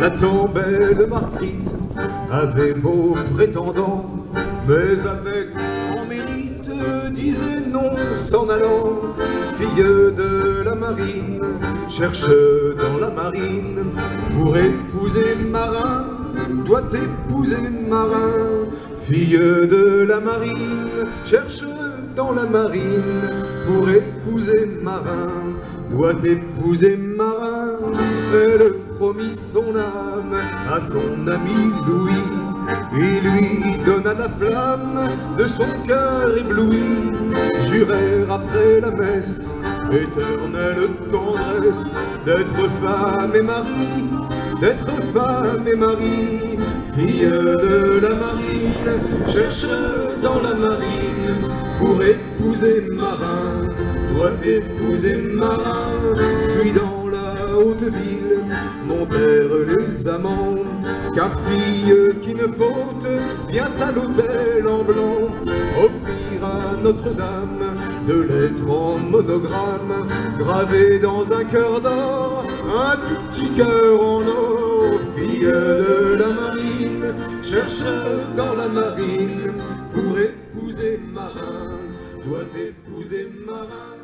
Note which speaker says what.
Speaker 1: La tant belle Marguerite avait beau prétendant, mais avec grand mérite disait non s'en allant. Fille de la marine, cherche dans la marine pour épouser marin, doit épouser marin. Fille de la marine, cherche dans la marine pour épouser marin, doit épouser marin. Son âme à son ami Louis. Il lui donna la flamme de son cœur ébloui. Jurèrent après la messe, éternelle tendresse, d'être femme et mari, d'être femme et mari. Fille de la marine, cherche dans la marine pour épouser marin, doit épouser marin, puis dans amants, car fille qui ne faute vient à l'hôtel en blanc offrir à Notre-Dame de lettres en monogramme gravé dans un cœur d'or, un tout petit cœur en or, fille de la marine, cherche dans la marine pour épouser marin, doit épouser marin.